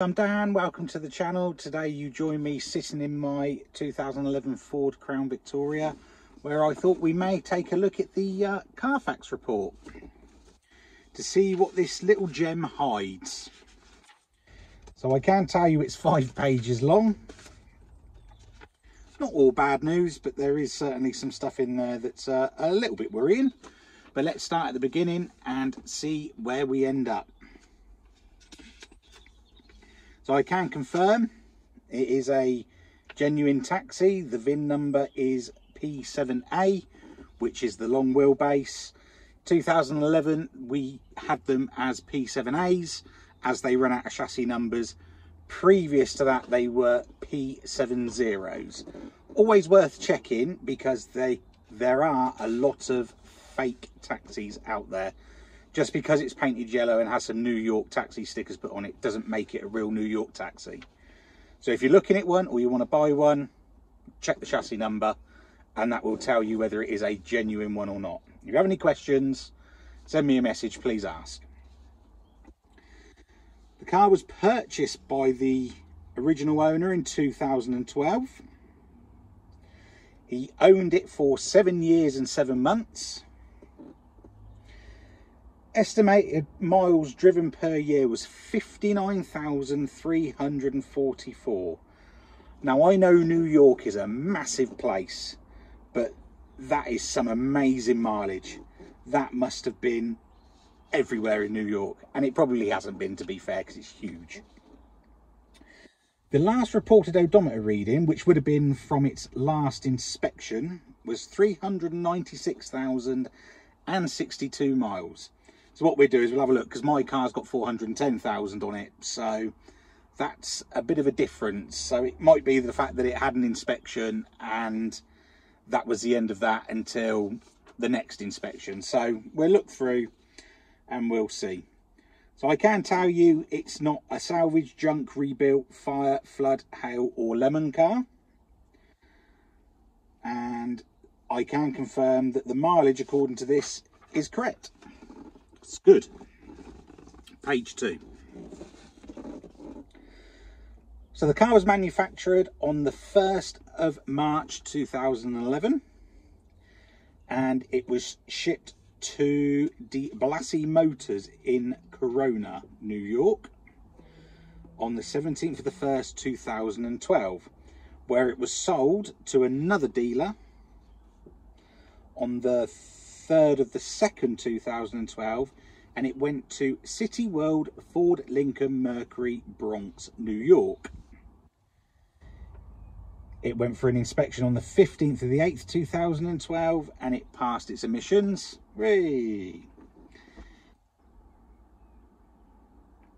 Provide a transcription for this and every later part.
I'm Dan, welcome to the channel. Today you join me sitting in my 2011 Ford Crown Victoria where I thought we may take a look at the uh, Carfax report to see what this little gem hides. So I can tell you it's five pages long. Not all bad news, but there is certainly some stuff in there that's uh, a little bit worrying. But let's start at the beginning and see where we end up. So I can confirm it is a genuine taxi. The VIN number is P7A, which is the long wheelbase. 2011, we had them as P7As as they run out of chassis numbers. Previous to that, they were P70s. Always worth checking because they there are a lot of fake taxis out there just because it's painted yellow and has some New York taxi stickers put on it doesn't make it a real New York taxi. So if you're looking at one or you want to buy one, check the chassis number and that will tell you whether it is a genuine one or not. If you have any questions, send me a message, please ask. The car was purchased by the original owner in 2012. He owned it for seven years and seven months estimated miles driven per year was 59,344. Now I know New York is a massive place, but that is some amazing mileage. That must have been everywhere in New York, and it probably hasn't been to be fair because it's huge. The last reported odometer reading, which would have been from its last inspection, was 396,062 miles. So what we'll do is we'll have a look because my car's got 410,000 on it. So that's a bit of a difference. So it might be the fact that it had an inspection and that was the end of that until the next inspection. So we'll look through and we'll see. So I can tell you it's not a salvage, junk, rebuilt, fire, flood, hail or lemon car. And I can confirm that the mileage according to this is correct. It's good. Page two. So the car was manufactured on the 1st of March 2011 and it was shipped to De Blasi Motors in Corona, New York on the 17th of the 1st 2012 where it was sold to another dealer on the 3rd of the 2nd 2012 and it went to City World Ford Lincoln Mercury Bronx New York. It went for an inspection on the 15th of the 8th 2012 and it passed its emissions. Hooray!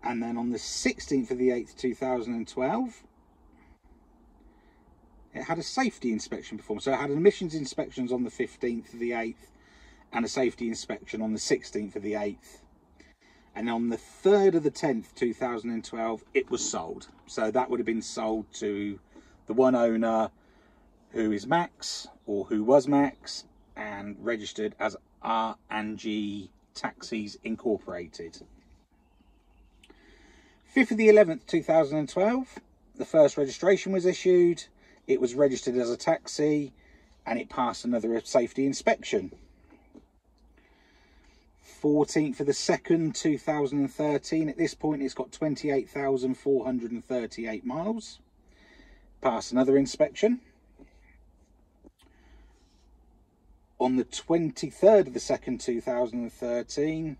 and then on the 16th of the 8th 2012 it had a safety inspection performed so it had emissions inspections on the 15th of the 8th and a safety inspection on the 16th of the 8th. And on the 3rd of the 10th, 2012, it was sold. So that would have been sold to the one owner who is Max, or who was Max, and registered as R&G Taxis Incorporated. 5th of the 11th, 2012, the first registration was issued. It was registered as a taxi and it passed another safety inspection. 14th of the 2nd 2013 at this point it's got 28,438 miles. Pass another inspection. On the 23rd of the 2nd 2013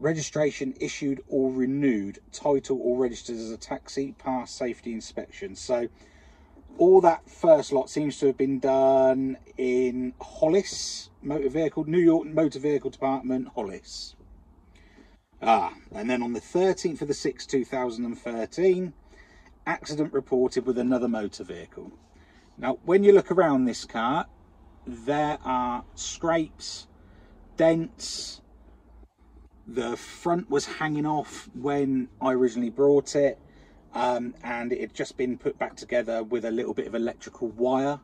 registration issued or renewed. Title or registered as a taxi. Pass safety inspection. So all that first lot seems to have been done in Hollis Motor Vehicle, New York Motor Vehicle Department, Hollis. Ah, and then on the 13th of the 6th, 2013, accident reported with another motor vehicle. Now, when you look around this car, there are scrapes, dents, the front was hanging off when I originally brought it um, and it had just been put back together with a little bit of electrical wire.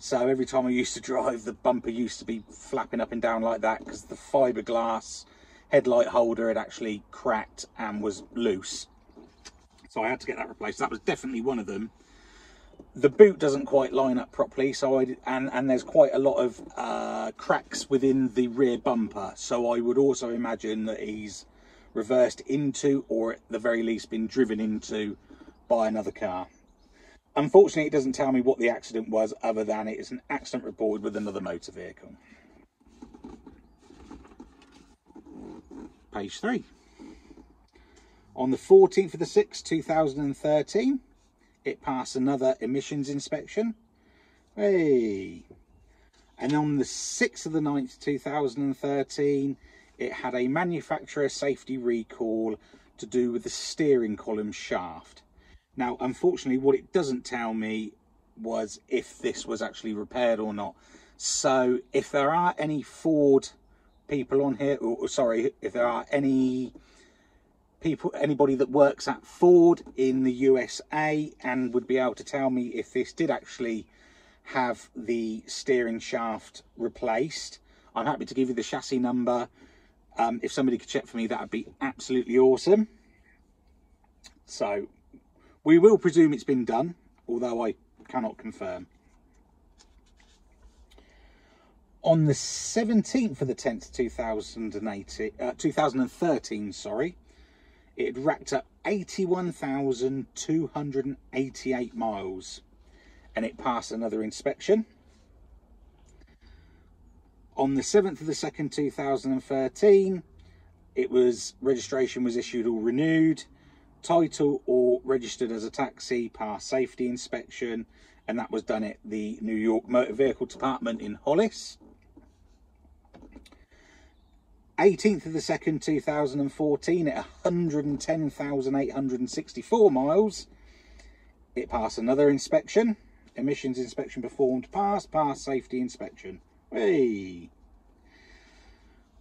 So every time I used to drive, the bumper used to be flapping up and down like that because the fiberglass headlight holder had actually cracked and was loose. So I had to get that replaced. That was definitely one of them. The boot doesn't quite line up properly, so I and and there's quite a lot of uh, cracks within the rear bumper. So I would also imagine that he's reversed into, or at the very least, been driven into by another car. Unfortunately, it doesn't tell me what the accident was, other than it is an accident reported with another motor vehicle. Page three. On the 14th of the 6th, 2013, it passed another emissions inspection. Hey. And on the 6th of the 9th, 2013, it had a manufacturer safety recall to do with the steering column shaft. Now, unfortunately, what it doesn't tell me was if this was actually repaired or not. So if there are any Ford people on here, or sorry, if there are any people, anybody that works at Ford in the USA and would be able to tell me if this did actually have the steering shaft replaced, I'm happy to give you the chassis number. Um, if somebody could check for me, that would be absolutely awesome. So we will presume it's been done, although I cannot confirm. on the 17th of the 10th 2018 uh, 2013 sorry it racked up 81,288 miles and it passed another inspection on the 7th of the 2nd 2013 it was registration was issued or renewed title or registered as a taxi passed safety inspection and that was done at the New York Motor Vehicle Department in Hollis. 18th of the 2nd 2014 at 110,864 miles. It passed another inspection. Emissions inspection performed pass pass safety inspection. Hey.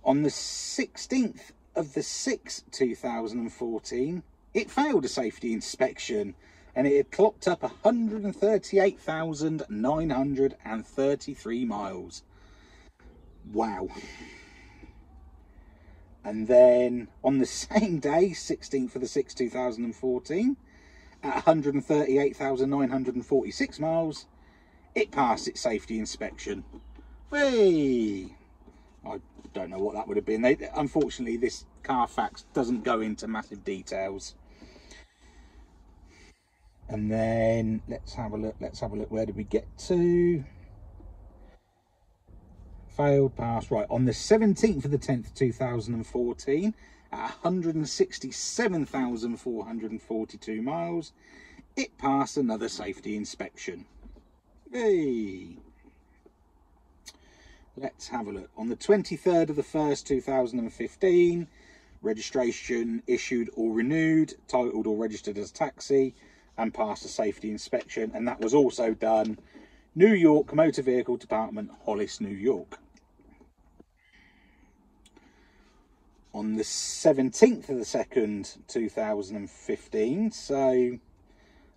On the 16th of the 6th 2014 it failed a safety inspection and it had clocked up 138,933 miles wow and then on the same day, 16th of the 6th, 2014, at 138,946 miles, it passed its safety inspection. Hey! I don't know what that would have been. They, unfortunately, this Carfax doesn't go into massive details. And then let's have a look. Let's have a look. Where did we get to? failed pass right on the 17th of the 10th 2014 at 167,442 miles it passed another safety inspection hey let's have a look on the 23rd of the 1st 2015 registration issued or renewed titled or registered as taxi and passed a safety inspection and that was also done. New York Motor Vehicle Department, Hollis, New York. on the 17th of the 2nd 2015 so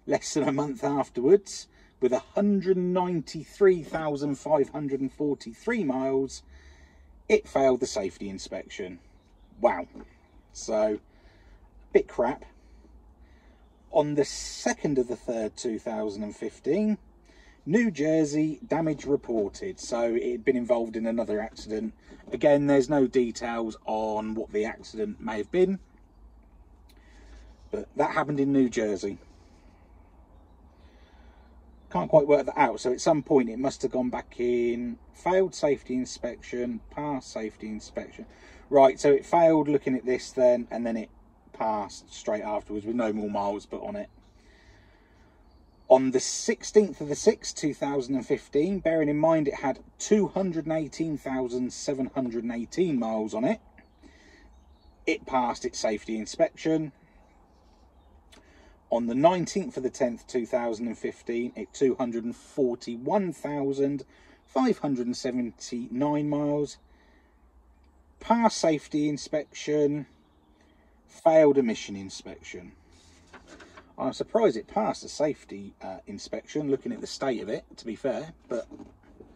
less than a month afterwards with 193,543 miles it failed the safety inspection. Wow. So a bit crap on the 2nd of the 3rd 2015 New Jersey, damage reported. So it had been involved in another accident. Again, there's no details on what the accident may have been. But that happened in New Jersey. Can't quite work that out. So at some point it must have gone back in, failed safety inspection, passed safety inspection. Right, so it failed looking at this then, and then it passed straight afterwards with no more miles put on it. On the 16th of the 6th 2015 bearing in mind it had 218,718 miles on it it passed its safety inspection. On the 19th of the 10th 2015 it 241,579 miles. Passed safety inspection failed emission inspection. I'm surprised it passed the safety uh, inspection, looking at the state of it, to be fair, but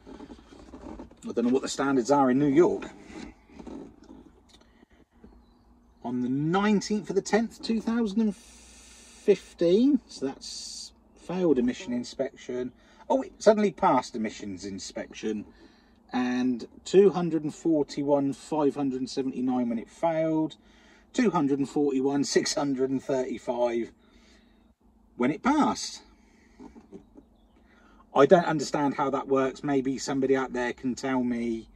I don't know what the standards are in New York. on the 19th of the 10th 2015 so that's failed emission inspection. Oh it suddenly passed emissions inspection and 241 579 when it failed 241 635 when it passed. I don't understand how that works. Maybe somebody out there can tell me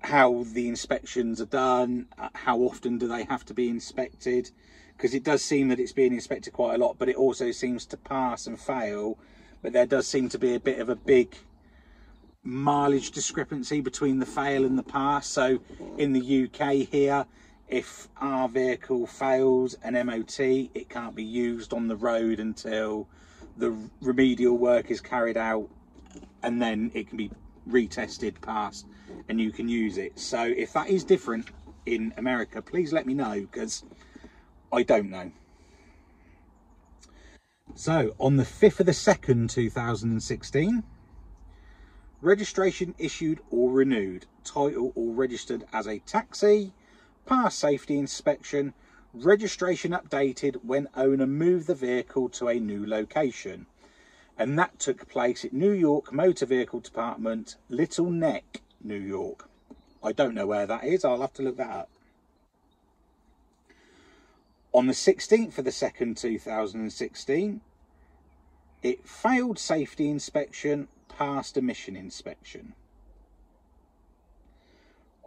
how the inspections are done, how often do they have to be inspected, because it does seem that it's being inspected quite a lot, but it also seems to pass and fail, but there does seem to be a bit of a big mileage discrepancy between the fail and the pass. So in the UK here, if our vehicle fails an MOT, it can't be used on the road until the remedial work is carried out and then it can be retested, passed, and you can use it. So if that is different in America, please let me know because I don't know. So on the 5th of the 2nd, 2016, registration issued or renewed, title or registered as a taxi, pass safety inspection, registration updated when owner moved the vehicle to a new location and that took place at New York Motor Vehicle Department, Little Neck, New York. I don't know where that is, I'll have to look that up. On the 16th of the 2nd, 2016, it failed safety inspection, passed emission inspection.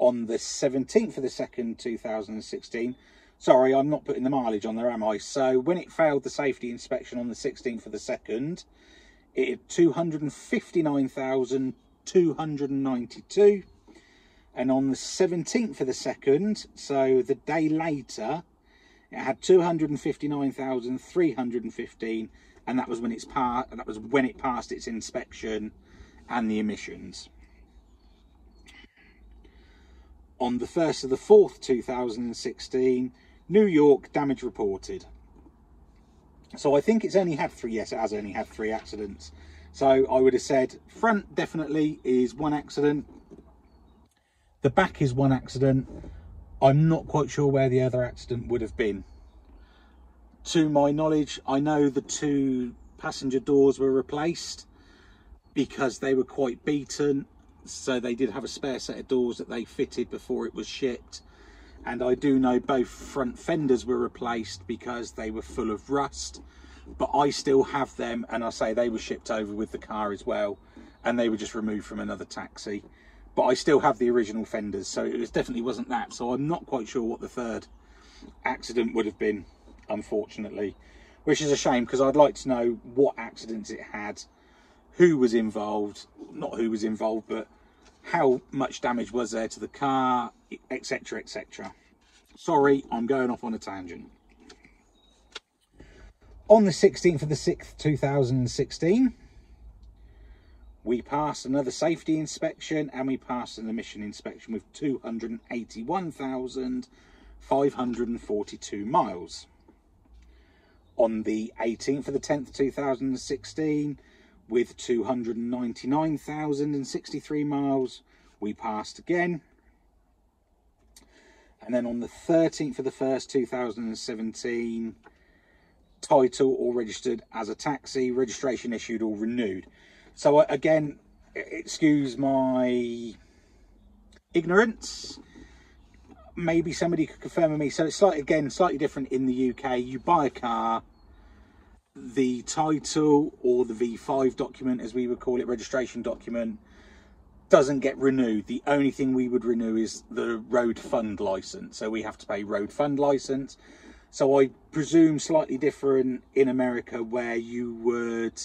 On the 17th of the 2nd, 2016, sorry, I'm not putting the mileage on there, am I? So when it failed the safety inspection on the 16th of the 2nd, it had 259,292 and on the 17th of the second so the day later it had 259,315 and that was when it's part that was when it passed its inspection and the emissions on the 1st of the 4th 2016 New York damage reported so I think it's only had three, yes, it has only had three accidents. So I would have said front definitely is one accident. The back is one accident. I'm not quite sure where the other accident would have been. To my knowledge, I know the two passenger doors were replaced because they were quite beaten. So they did have a spare set of doors that they fitted before it was shipped. And I do know both front fenders were replaced because they were full of rust. But I still have them and I say they were shipped over with the car as well and they were just removed from another taxi. But I still have the original fenders so it was, definitely wasn't that. So I'm not quite sure what the third accident would have been unfortunately which is a shame because I'd like to know what accidents it had who was involved not who was involved but how much damage was there to the car, etc, etc. Sorry, I'm going off on a tangent. On the 16th of the 6th, 2016, we passed another safety inspection and we passed an emission inspection with 281,542 miles. On the 18th of the 10th, 2016, with 299,063 miles we passed again. And then on the 13th of the 1st 2017 title or registered as a taxi registration issued or renewed. So uh, again excuse my ignorance. Maybe somebody could confirm with me. So it's slightly again slightly different in the uk you buy a car the title or the V5 document, as we would call it, registration document, doesn't get renewed. The only thing we would renew is the road fund license. So we have to pay road fund license. So I presume slightly different in America where you would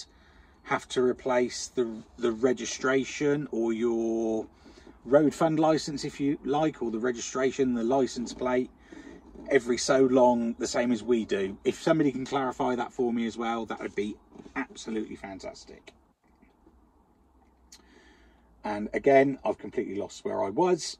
have to replace the the registration or your road fund license if you like or the registration the license plate every so long, the same as we do. If somebody can clarify that for me as well, that would be absolutely fantastic. And again, I've completely lost where I was.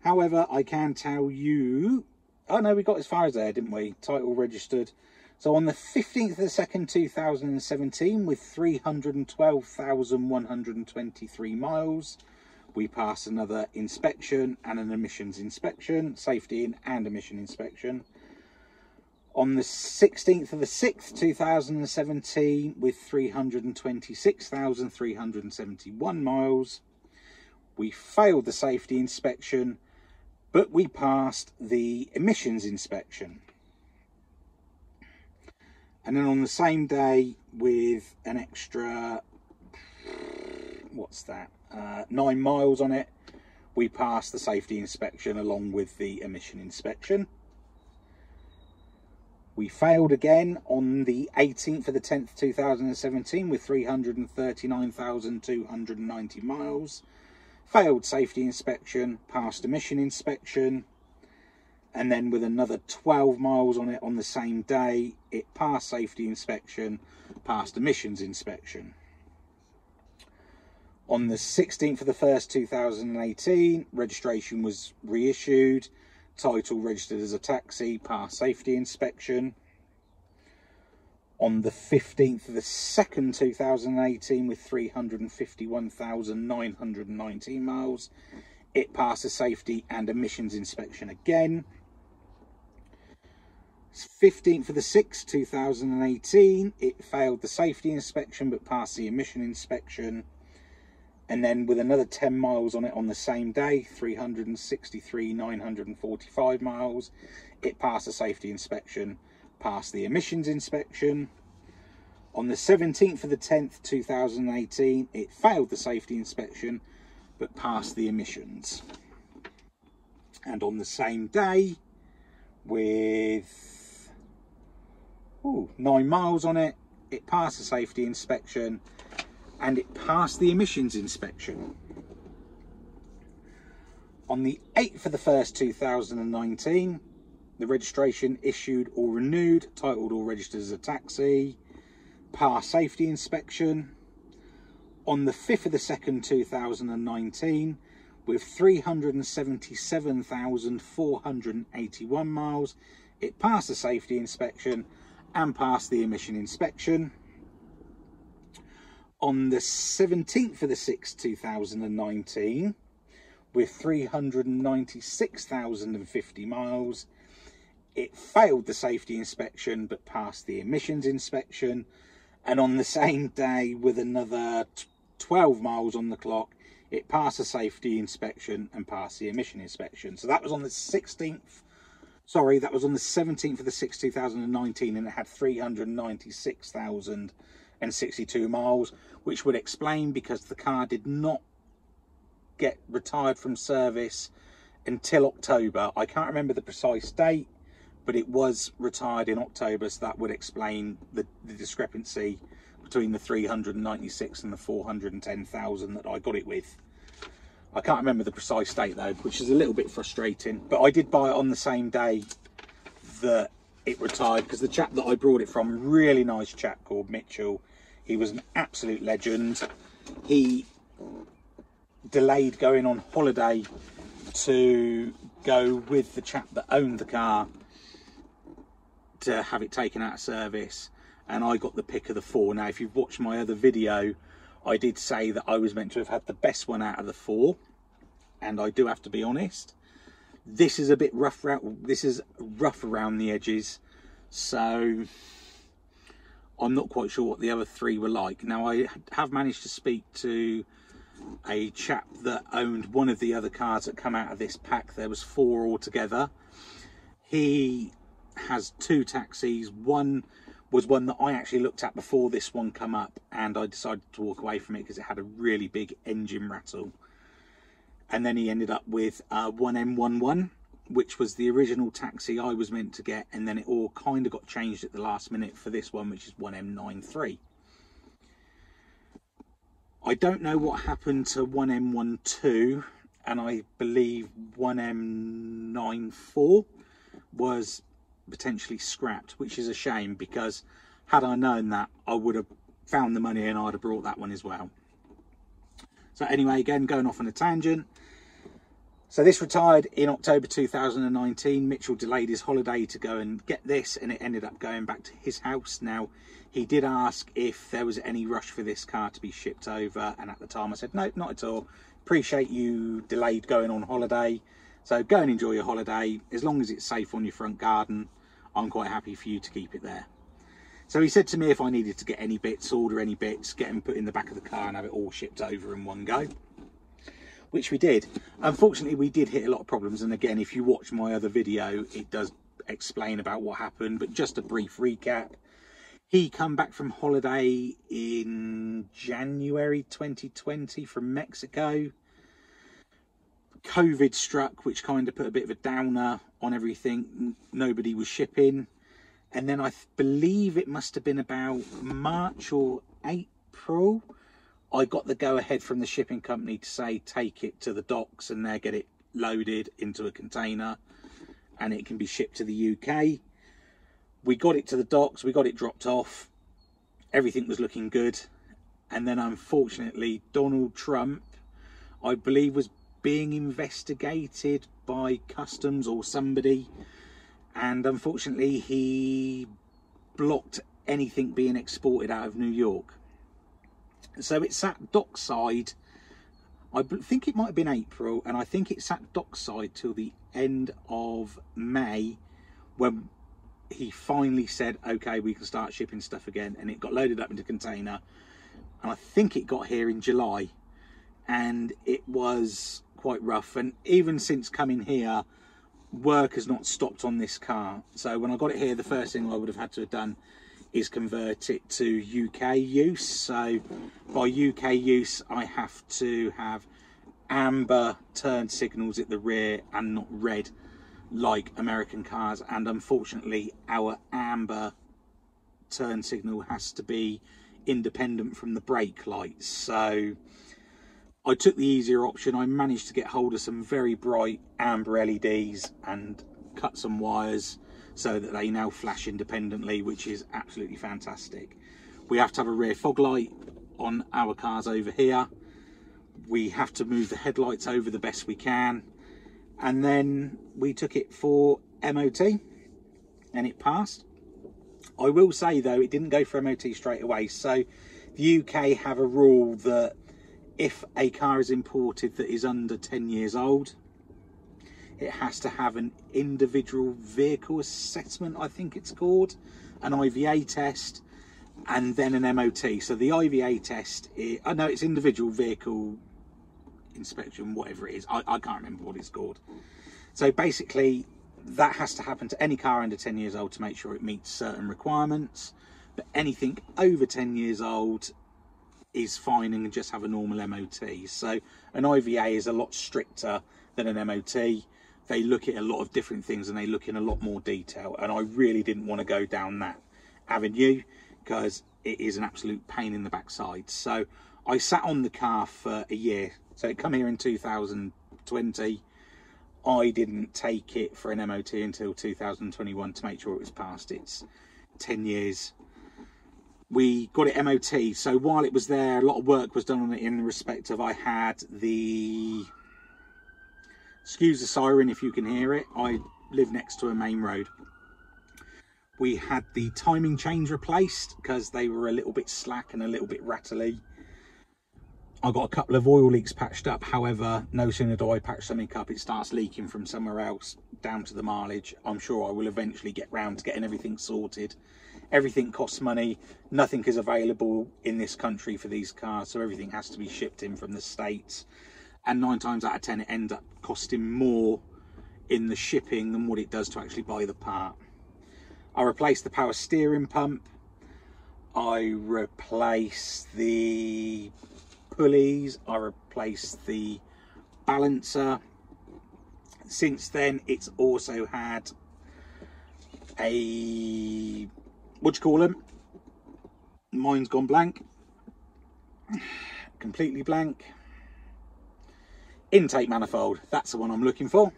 However, I can tell you... Oh, no, we got as far as there, didn't we? Title registered. So on the 15th of the 2nd, 2017, with 312,123 miles, we passed another inspection and an emissions inspection, safety and emission inspection. On the 16th of the 6th, 2017, with 326,371 miles, we failed the safety inspection, but we passed the emissions inspection. And then on the same day, with an extra, what's that, uh, nine miles on it, we passed the safety inspection along with the emission inspection. We failed again on the 18th of the 10th 2017 with 339,290 miles. Failed safety inspection, passed emission inspection, and then with another 12 miles on it on the same day, it passed safety inspection, passed emissions inspection. On the 16th of the 1st 2018, registration was reissued, title registered as a taxi, passed safety inspection. On the 15th of the 2nd 2018 with 351,919 miles, it passed a safety and emissions inspection again. 15th of the 6th 2018 it failed the safety inspection but passed the emission inspection and then with another 10 miles on it on the same day 363 945 miles it passed the safety inspection passed the emissions inspection on the 17th of the 10th 2018 it failed the safety inspection but passed the emissions and on the same day with ooh, nine miles on it. It passed the safety inspection and it passed the emissions inspection. On the 8th of the 1st 2019, the registration issued or renewed, titled or registered as a taxi, passed safety inspection. On the 5th of the 2nd 2019, with 377,481 miles, it passed the safety inspection and passed the emission inspection. On the 17th of the 6th, 2019, with 396,050 miles, it failed the safety inspection but passed the emissions inspection. And on the same day, with another 12 miles on the clock, it passed the safety inspection and passed the emission inspection. So that was on the 16th sorry, that was on the 17th of the 6th, 2019, and it had 396,062 miles, which would explain because the car did not get retired from service until October. I can't remember the precise date, but it was retired in October, so that would explain the, the discrepancy between the 396 and the 410,000 that I got it with. I can't remember the precise date though, which is a little bit frustrating. But I did buy it on the same day that it retired because the chap that I brought it from, really nice chap called Mitchell. He was an absolute legend. He delayed going on holiday to go with the chap that owned the car to have it taken out of service and I got the pick of the four. Now if you've watched my other video I did say that I was meant to have had the best one out of the four, and I do have to be honest. This is a bit rough. This is rough around the edges, so I'm not quite sure what the other three were like. Now I have managed to speak to a chap that owned one of the other cars that come out of this pack. There was four altogether. He has two taxis. One was one that I actually looked at before this one come up and I decided to walk away from it because it had a really big engine rattle. And then he ended up with uh, 1M11, which was the original taxi I was meant to get, and then it all kind of got changed at the last minute for this one, which is 1M93. I don't know what happened to 1M12, and I believe 1M94 was potentially scrapped, which is a shame because had I known that, I would have found the money and I'd have brought that one as well. So anyway, again, going off on a tangent. So this retired in October 2019. Mitchell delayed his holiday to go and get this and it ended up going back to his house. Now, he did ask if there was any rush for this car to be shipped over and at the time I said, no, not at all. appreciate you delayed going on holiday. So go and enjoy your holiday. As long as it's safe on your front garden, I'm quite happy for you to keep it there. So he said to me if I needed to get any bits, order any bits, get them put in the back of the car and have it all shipped over in one go. Which we did. Unfortunately, we did hit a lot of problems. And again, if you watch my other video, it does explain about what happened. But just a brief recap. He come back from holiday in January 2020 from Mexico. COVID struck, which kind of put a bit of a downer on everything. Nobody was shipping. And then I believe it must have been about March or April. I got the go ahead from the shipping company to say take it to the docks and there get it loaded into a container and it can be shipped to the UK. We got it to the docks, we got it dropped off. Everything was looking good. And then unfortunately, Donald Trump, I believe, was being investigated by customs or somebody and unfortunately he blocked anything being exported out of New York so it sat dockside I think it might have been April and I think it sat dockside till the end of May when he finally said okay we can start shipping stuff again and it got loaded up into a container and I think it got here in July and it was quite rough. And even since coming here, work has not stopped on this car. So when I got it here, the first thing I would have had to have done is convert it to UK use. So by UK use, I have to have amber turn signals at the rear and not red like American cars. And unfortunately, our amber turn signal has to be independent from the brake lights. So I took the easier option. I managed to get hold of some very bright amber LEDs and cut some wires so that they now flash independently, which is absolutely fantastic. We have to have a rear fog light on our cars over here. We have to move the headlights over the best we can. And then we took it for MOT and it passed. I will say though, it didn't go for MOT straight away. So the UK have a rule that if a car is imported that is under 10 years old it has to have an individual vehicle assessment I think it's called an IVA test and then an MOT so the IVA test I uh, know it's individual vehicle inspection whatever it is I, I can't remember what it's called so basically that has to happen to any car under 10 years old to make sure it meets certain requirements but anything over 10 years old is fine and can just have a normal MOT. So an IVA is a lot stricter than an MOT. They look at a lot of different things and they look in a lot more detail. And I really didn't want to go down that avenue because it is an absolute pain in the backside. So I sat on the car for a year. So it come here in 2020. I didn't take it for an MOT until 2021 to make sure it was past its 10 years we got it MOT. So while it was there, a lot of work was done on it in respect of I had the, excuse the siren if you can hear it, I live next to a main road. We had the timing chains replaced because they were a little bit slack and a little bit rattly. I got a couple of oil leaks patched up. However, no sooner do I patch something up, it starts leaking from somewhere else down to the mileage. I'm sure I will eventually get round to getting everything sorted everything costs money nothing is available in this country for these cars so everything has to be shipped in from the states and nine times out of ten it ends up costing more in the shipping than what it does to actually buy the part i replaced the power steering pump i replaced the pulleys i replaced the balancer since then it's also had a what you call them? Mine's gone blank. Completely blank. Intake manifold, that's the one I'm looking for.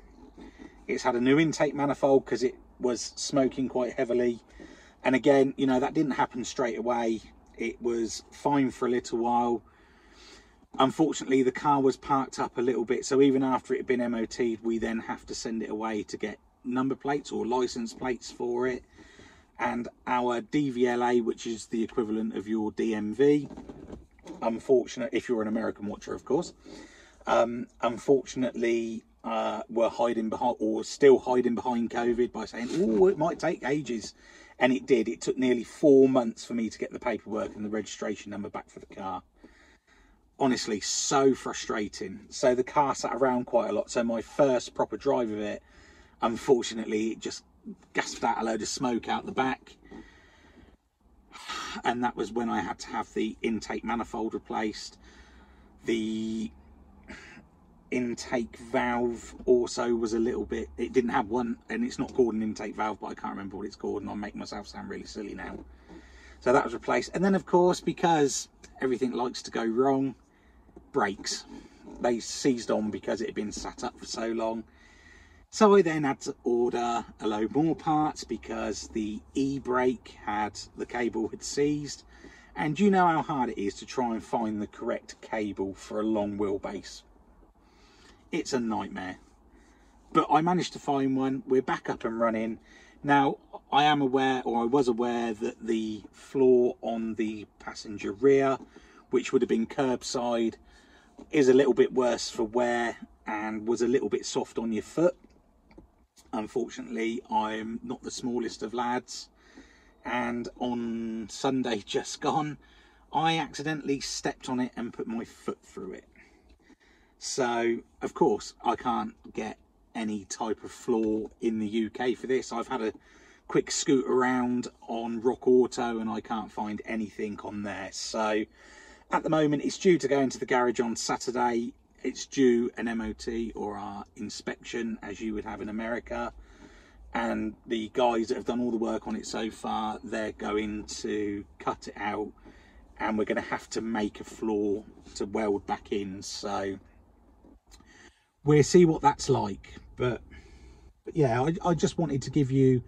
It's had a new intake manifold because it was smoking quite heavily. And again, you know, that didn't happen straight away. It was fine for a little while. Unfortunately, the car was parked up a little bit. So even after it had been MOT'd, we then have to send it away to get number plates or license plates for it and our DVLA, which is the equivalent of your DMV. Unfortunate, if you're an American watcher, of course. Um, unfortunately uh, were hiding behind or still hiding behind COVID by saying, oh, it might take ages. And it did. It took nearly four months for me to get the paperwork and the registration number back for the car. Honestly, so frustrating. So the car sat around quite a lot. So my first proper drive of it, unfortunately, it just gasped out a load of smoke out the back. And that was when I had to have the intake manifold replaced. The intake valve also was a little bit it didn't have one and it's not called an intake valve but I can't remember what it's called and i'm making myself sound really silly now. So that was replaced. And then of course because everything likes to go wrong brakes. They seized on because it had been sat up for so long. So I then had to order a load more parts because the e-brake had the cable had seized. And you know how hard it is to try and find the correct cable for a long wheelbase it's a nightmare. But I managed to find one. We're back up and running. Now, I am aware, or I was aware, that the floor on the passenger rear, which would have been curbside, is a little bit worse for wear and was a little bit soft on your foot. Unfortunately, I'm not the smallest of lads. And on Sunday just gone, I accidentally stepped on it and put my foot through it. So, of course, I can't get any type of floor in the UK for this. I've had a quick scoot around on Rock Auto and I can't find anything on there. So, at the moment, it's due to go into the garage on Saturday. It's due an MOT or our inspection, as you would have in America. And the guys that have done all the work on it so far, they're going to cut it out and we're going to have to make a floor to weld back in. So, we'll see what that's like. But, but yeah I, I, just wanted to give you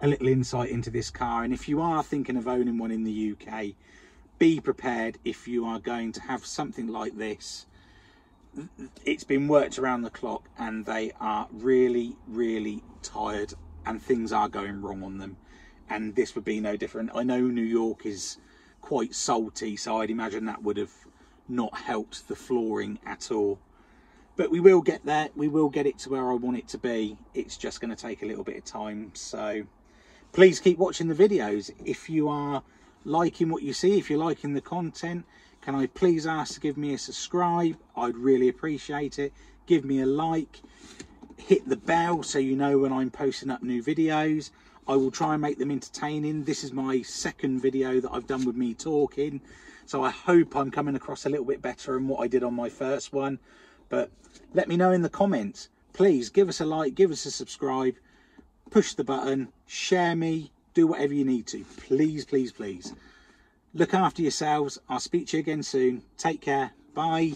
a little insight into this car. And if you are thinking of owning one in the UK be prepared if you are going to have something like this. It's been worked around the clock and they are really really tired and things are going wrong on them. And this would be no different. I know New York is quite salty so I'd imagine that would have not helped the flooring at all but we will get there. We will get it to where I want it to be. It's just going to take a little bit of time. So please keep watching the videos. If you are liking what you see if you're liking the content can I please ask to give me a subscribe? I'd really appreciate it. Give me a like. Hit the bell so you know when I'm posting up new videos. I will try and make them entertaining. This is my second video that I've done with me talking. So I hope I'm coming across a little bit better than what I did on my first one but let me know in the comments. Please give us a like, give us a subscribe, push the button, share me, do whatever you need to. Please, please, please. Look after yourselves. I'll speak to you again soon. Take care. Bye.